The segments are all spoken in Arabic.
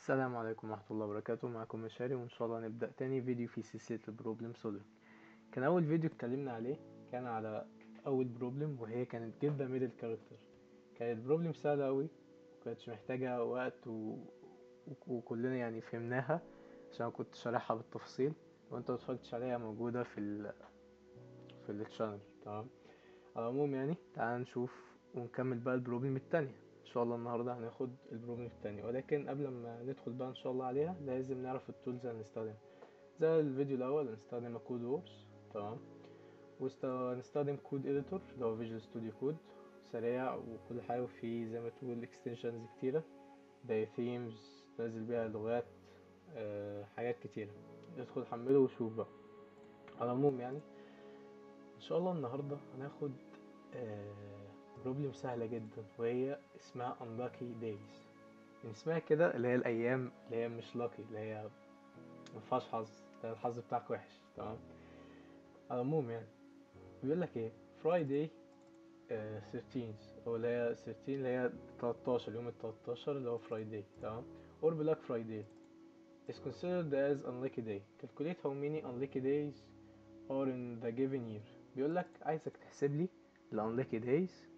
السلام عليكم ورحمة الله وبركاته. معكم مشاري وإن شاء الله هنبدأ تاني فيديو في سلسلة ال problem solving كان أول فيديو اتكلمنا عليه كان على أول problem وهي كانت get the middle character كانت problem سهلة أوي مكانتش محتاجة وقت و... وكلنا يعني فهمناها عشان كنت شارحها بالتفصيل لو انت متفرجتش عليها موجودة في ال في ال channel تمام؟ على العموم يعني تعال نشوف ونكمل بقى ال problem التانية. ان شاء الله النهارده هناخد ال problem التانية ولكن قبل ما ندخل بقى إن شاء الله عليها لازم نعرف ال tools اللي هنستخدمها. زي الفيديو الأول هنستخدم Codewars تمام؟ وهنستخدم code editor اللي هو Visual Studio Code سريع وكل حاجة وفيه زي ما تقول extensions كتيرة. زي themes تنزل بيها لغات أه حاجات كتيرة. ادخل حمله وشوف بقى. على العموم يعني إن شاء الله النهارده هناخد أه بروبلم سهلة جدا وهي اسمها unlucky days. من اسمها كده اللي هي الأيام اللي هي مش lucky اللي هي مفيهاش حظ ده الحظ بتاعك وحش تمام؟ على العموم يعني بيقول لك إيه؟ Friday uh, 13 أو اللي هي 13 اللي هي 13 يوم ال 13 اللي هو Friday تمام؟ Or Black Friday. Is considered as unlucky day. Calculate how many unlucky days are in the given year. بيقول لك عايزك تحسب لي ال unlucky days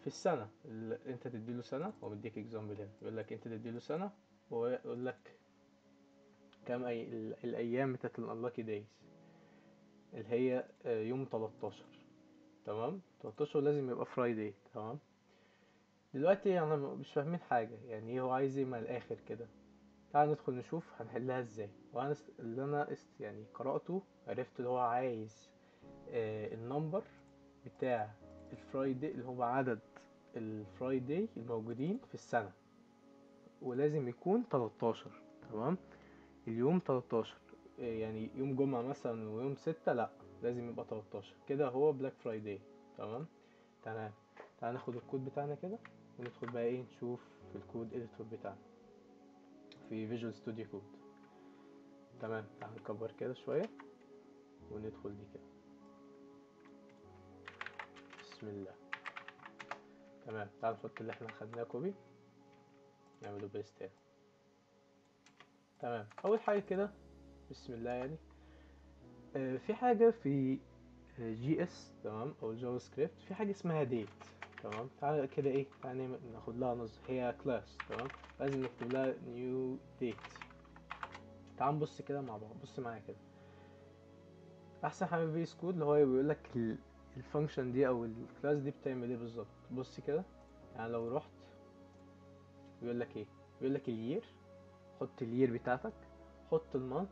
في السنة. اللي انت تديله سنة هو مديك example هنا. يقول لك انت تديله سنة وهو يقول لك كام أي ال- الأيام بتاعت ال unlucky days اللي هي آه، يوم 13 تمام؟ 13 لازم يبقى Friday تمام؟ دلوقتي أنا مش فاهمين حاجة. يعني إيه هو عايز إيه من الآخر كده؟ تعال ندخل نشوف هنحلها إزاي. وأنا اللي أنا است يعني قرأته عرفت اللي هو عايز آه ال number بتاع ال Friday اللي هو عدد ال Friday الموجودين في السنة. ولازم يكون 13 تمام؟ اليوم 13 إيه يعني يوم جمعة مثلا ويوم ستة لا لازم يبقى 13 كده هو Black Friday تمام؟ تمام تعال ناخد الكود بتاعنا كده وندخل بقى إيه نشوف في ال code editor بتاعنا في Visual Studio Code تمام؟ تعال نكبر كده شوية وندخل دي كده. بسم الله. تمام. تعال نحط اللي إحنا خدناه copy نعمله paste هنا تمام. أول حاجة كده بسم الله يعني. آه في حاجة في JS تمام أو ال JavaScript. في حاجة اسمها Date تمام. تعال كده إيه تعال نعمل ناخد لها نظر هي class تمام. لازم نكتب لها new Date تعال نبص كده مع بعض. بص معايا كده. أحسن حاجة في كود اللي هو بيقول لك ال function دي أو ال class دي بتعمل إيه بالظبط؟ بص كده يعني لو رحت بيقول لك إيه؟ بيقول لك ال year حط ال year بتاعتك حط ال month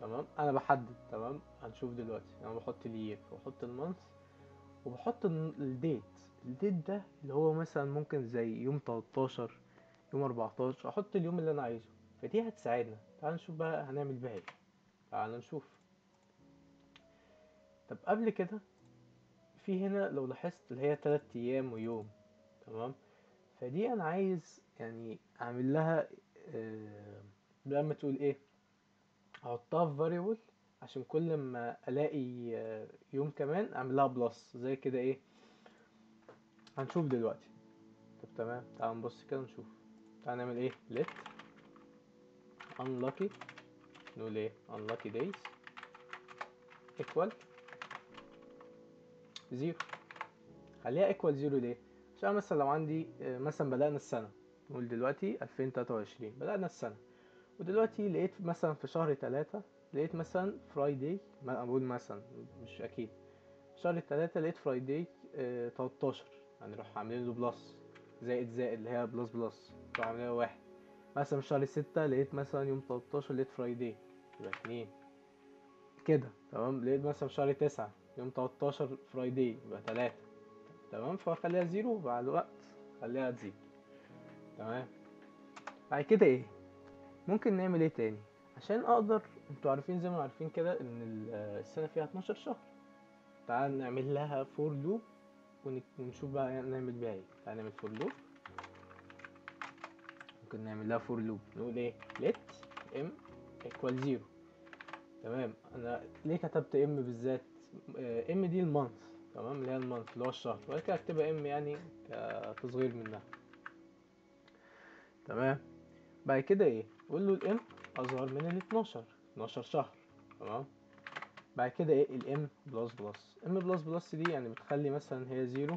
تمام؟ أنا بحدد تمام؟ هنشوف دلوقتي أنا بحط ال year وبحط ال month وبحط ال- الديت الديت ده اللي هو مثلا ممكن زي يوم 13 يوم 14 أحط اليوم اللي أنا عايزه. فدي هتساعدنا. تعال نشوف بقى هنعمل بيها إيه. تعال نشوف. طب قبل كده في هنا لو لاحظت اللي هي تلات أيام ويوم تمام؟ فدي أنا عايز يعني أعمل لها آه، لما تقول إيه أحطها في variable عشان كل ما ألاقي آه، يوم كمان أعمل لها plus زي كده إيه هنشوف دلوقتي. طب تمام تعال نبص كده نشوف. تعال نعمل إيه let unlucky نقول إيه unlucky days equal zero. خليها equal zero ليه؟ عشان مثلا لو عندي آه، مثلا بدأنا السنة نقول دلوقتي 2023 بدأنا السنة. ودلوقتي لقيت مثلا في شهر تلاتة لقيت مثلا Friday أنا بقول مثلا مش أكيد. شهر تلاتة لقيت Friday آه 13 يعني راح عاملين له plus زائد زائد اللي هي plus plus. راح عاملين له واحد. مثلا في شهر ستة لقيت مثلا يوم 13 لقيت Friday يبقى اتنين. كده تمام؟ لقيت مثلا في شهر تسعة. يوم 13 Friday يبقى تلاتة. تمام؟ فخليها zero ومع الوقت خليها تزيد تمام؟ بعد كده إيه؟ ممكن نعمل إيه تاني؟ عشان أقدر أنتوا عارفين زي ما عارفين كده إن ال- السنة فيها 12 شهر. تعال نعمل لها for loop ونشوف بقى نعمل بيها إيه. تعال نعمل for loop ممكن نعمل لها for loop نقول إيه؟ let m equal zero. تمام؟ أنا ليه كتبت m بالذات؟ m دي ال month تمام؟ اللي هي ال month اللي هو الشهر. وبعد كده اكتبها m يعني كتصغير منها. تمام؟ بعد كده إيه؟ قول له ال m أصغر من ال 12 12 شهر. تمام؟ بعد كده إيه؟ ال m plus plus m plus plus دي يعني بتخلي مثلا هي zero.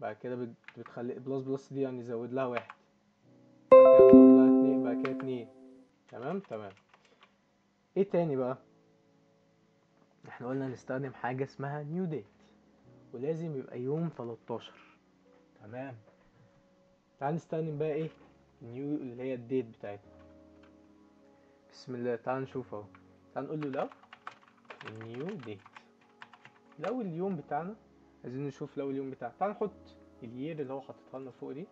بعد كده بت- بتخلي plus plus دي يعني زود لها واحد. بعد كده زود لها اتنين. بعد كده اتنين. تمام؟ تمام. إيه تاني بقى؟ إحنا قلنا نستخدم حاجة اسمها new Date ولازم يبقى يوم 13 تمام؟ تعال نستخدم بقى إيه؟ new اللي هي ال Date بتاعتنا. بسم الله. تعال نشوف اهو. تعال نقول له لو new Date لو اليوم بتاعنا عايزين نشوف لو اليوم بتاعنا. تعال نحط ال year اللي هو حاططها لنا فوق دي.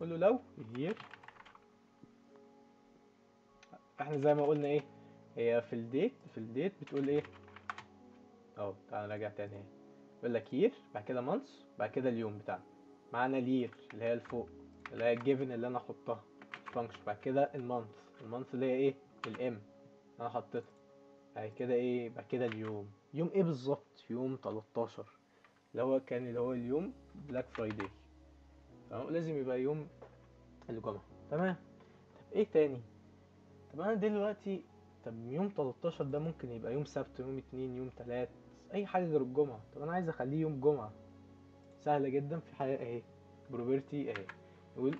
قول له لو ال year إحنا زي ما قلنا إيه؟ هي في ال Date في ال Date بتقول إيه؟ اهو تعال نراجع تاني. اهي يقول لك year بعد كده month بعد كده اليوم بتاعنا. معانا ال year اللي هي الفوق اللي هي ال given اللي أنا احطها function بعد كده ال month ال month اللي هي إيه؟ ال m أنا حطيتها. بعد كده إيه؟ بعد كده اليوم. يوم إيه بالظبط؟ يوم 13 اللي هو كان اللي هو اليوم Black Friday تمام؟ لازم يبقى يوم الجمعة. تمام؟ طب إيه تاني؟ طب أنا دلوقتي طب يوم 13 ده ممكن يبقى يوم سبت يوم اتنين يوم تلات. أي حاجة غير الجمعة. طب أنا عايز أخليه يوم جمعة. سهلة جدا في حاجة اهي property اهي نقول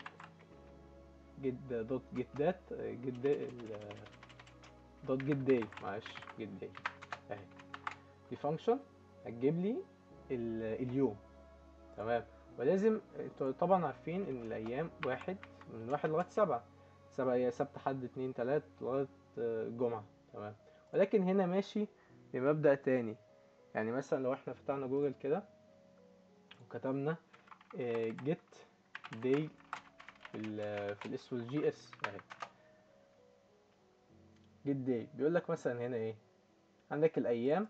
get dot get dat da dot getDay معلش getDay أهي. دي function هتجيب لي ال- اليوم. تمام. ولازم أنتوا طبعا عارفين إن الأيام واحد من واحد لغاية سبعة. سبعة هي سبت حد اتنين تلات لغاية الجمعة تمام. ولكن هنا ماشي بمبدأ تاني. يعني مثلا لو إحنا فتحنا جوجل كده وكتبنا getDay في ال في الاس وال JS أهي. getDay بيقول لك مثلا هنا إيه؟ عندك الأيام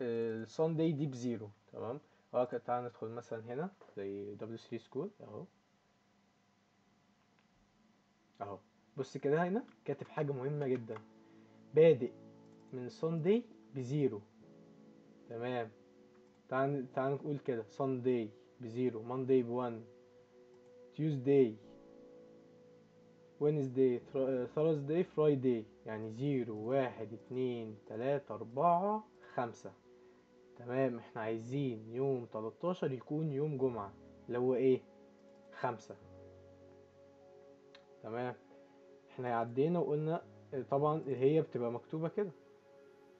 ال Sunday دي ب zero تمام؟ آه ك- تعال ندخل مثلا هنا زي W 3 School أهو. أهو. بص كده هنا كاتب حاجة مهمة جدا. بادئ من Sunday ب zero. تمام. تعال تعال نقول كده. Sunday ب zero. Monday ب one. Tuesday Wednesday Thursday Friday يعني zero واحد اتنين تلاتة أربعة خمسة. تمام. إحنا عايزين يوم 13 يكون يوم جمعة. اللي هو إيه؟ خمسة. تمام. إحنا عدينا وقلنا آه، طبعا هي بتبقى مكتوبة كده.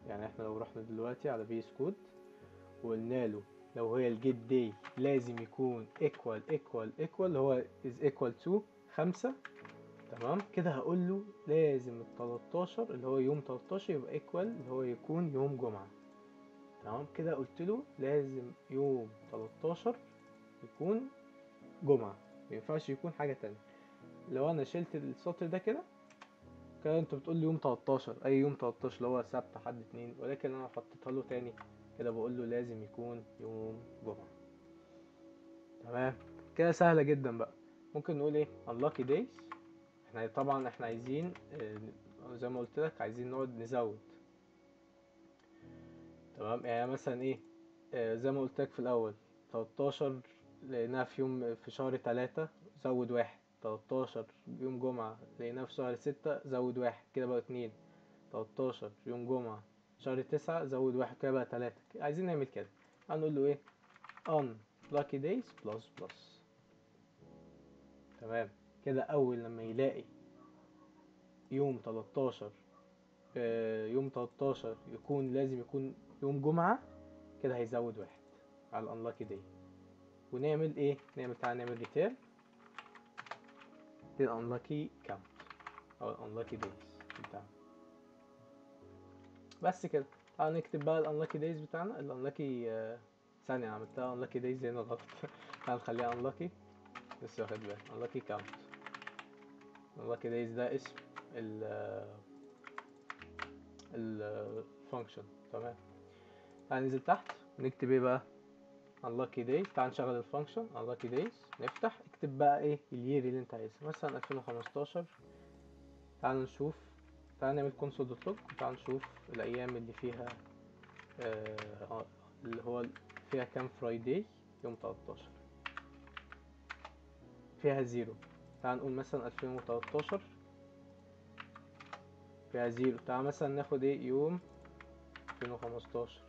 يعني إحنا لو رحنا دلوقتي على VS Code وقلنا له لو هي ال getDay لازم يكون equal equal اللي هو is equal to خمسة تمام؟ كده هقول له لازم ال 13 اللي هو يوم 13 يبقى equal اللي هو يكون يوم جمعة. تمام؟ كده قلت له لازم يوم 13 يكون جمعة مينفعش يكون حاجة تانية. لو أنا شلت السطر ده كده كده انت بتقول لي يوم 13 أي يوم 13 اللي هو سبت حد اتنين ولكن أنا حطيتها له تاني كده بقول له لازم يكون يوم جمعة. تمام؟ كده سهلة جدا بقى. ممكن نقول إيه؟ unlucky days. إحنا طبعا إحنا عايزين آه، زي ما قلت لك عايزين نقعد نزود. تمام؟ يعني مثلا إيه؟ آه، زي ما قلت لك في الأول 13 لقيناها في يوم في شهر تلاتة زود واحد. 13 يوم جمعة لقيناها في شهر ستة زود واحد كده بقى اتنين. 13 يوم جمعة شهر تسعة زود واحد كده بقى تلاتة. عايزين نعمل كده. هنقول له إيه؟ unlucky days plus plus. تمام. كده أول لما يلاقي يوم 13 آه، يوم 13 يكون لازم يكون يوم جمعة كده هيزود واحد على ال unlucky day ونعمل إيه؟ نعمل تعالى نعمل return لل unlucky count أو ال unlucky days بتاعنا؟ بس كده. تعال نكتب بقى ال unlucky days بتاعنا. ال unlucky ثانية أنا عملتها unlucky days هنا غلط. تعال نخليها unlucky. لسه واخد بالي unlucky count. Unlucky days ده اسم ال ال function. تمام. تعال ننزل تحت. نكتب إيه بقى؟ unlucky day تعال نشغل ال function unlucky days. نفتح. اكتب بقى إيه ال year اللي أنت عايزها. مثلا 2015 تعال نشوف. تعال نعمل console dot log. تعال نشوف الأيام اللي فيها آه, آه، اللي هو فيها كام Friday يوم 13 فيها zero تعال نقول مثلا 2013 فيها zero تعال مثلا ناخد إيه؟ يوم 2015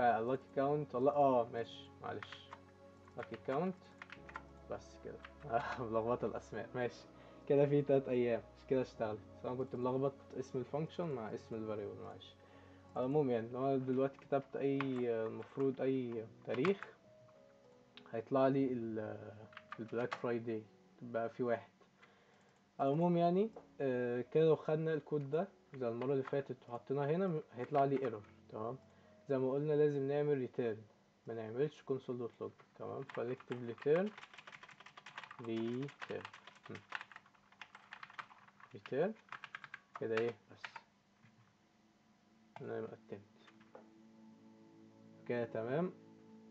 آه، ف lucky count والله آه ماشي معلش. lucky count بس كده. ملخبطه الأسماء. ماشي. كده في تلات أيام. مش كده اشتغلت. أنا كنت ملخبط اسم ال function مع اسم ال variable معلش. على العموم يعني لو أنا دلوقتي كتبت أي آه، المفروض أي تاريخ هيطلع لي ال black آه، Friday بقى في واحد. على العموم يعني كده لو خدنا الكود ده زي المرة اللي فاتت وحطيناه هنا هيطلع لي error تمام؟ زي ما قلنا لازم نعمل return ما نعملش console تمام؟ فنكتب return return return كده إيه؟ بس. نعمل attempt. كده تمام.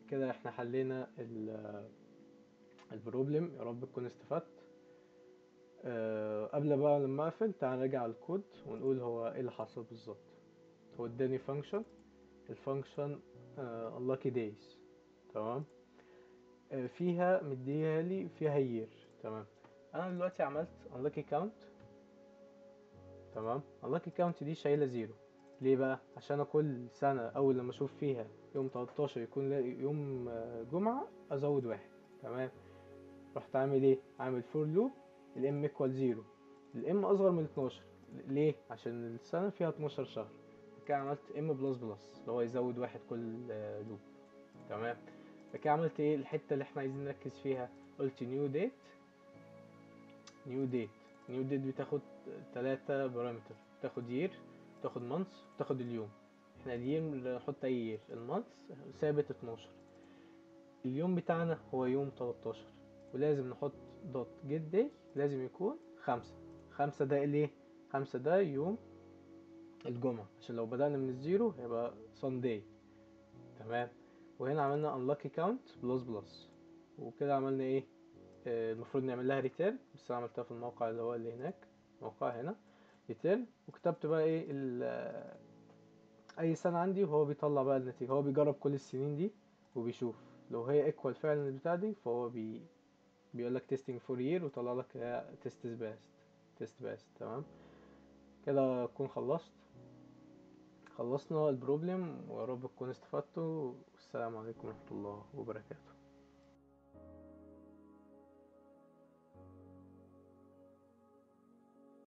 كده إحنا حلينا ال ال problem يا رب تكون استفدت. أه قبل بقى لما اقفل تعال نراجع الكود ونقول هو إيه اللي حصل بالظبط. هو اداني function ال function uh, unlucky days. تمام؟ uh, فيها مديها لي فيها year. تمام؟ أنا دلوقتي عملت unlucky count. تمام؟ unlucky count دي شايلة zero ليه بقى؟ عشان كل سنة أول لما أشوف فيها يوم 13 يكون يوم آه، جمعة أزود واحد. تمام؟ رحت عامل إيه؟ عامل فور لوب الام ايكوال زيرو ال m أصغر من 12 ليه؟ عشان السنة فيها 12 شهر. كده عملت m plus plus اللي هو يزود واحد كل آه، loop تمام؟ كده عملت إيه؟ الحتة اللي إحنا عايزين نركز فيها. قلت new date new date new date بتاخد تلاتة parameter تاخد year تاخد month تاخد اليوم. إحنا اليوم نحط أي year ال month ثابت 12 اليوم بتاعنا هو يوم 13 ولازم نحط dot get day لازم يكون خمسة. خمسة ده ليه؟ خمسة ده يوم الجمعة عشان لو بدأنا من ال zero هيبقى Sunday. تمام؟ وهنا عملنا unlucky count plus plus وكده عملنا إيه؟ آه، المفروض نعمل لها return بس أنا عملتها في الموقع اللي هو اللي هناك موقع هنا return. وكتبت بقى إيه؟ آه، أي سنة عندي وهو بيطلع بقى النتيجة. هو بيجرب كل السنين دي وبيشوف. لو هي equal فعلا البتاع دي فهو بي بيقول لك testing for year وطلع لك is passed test passed تمام؟ كده أكون خلصت. خلصنا ال problem ويا رب تكونوا استفدتوا والسلام عليكم ورحمة الله وبركاته.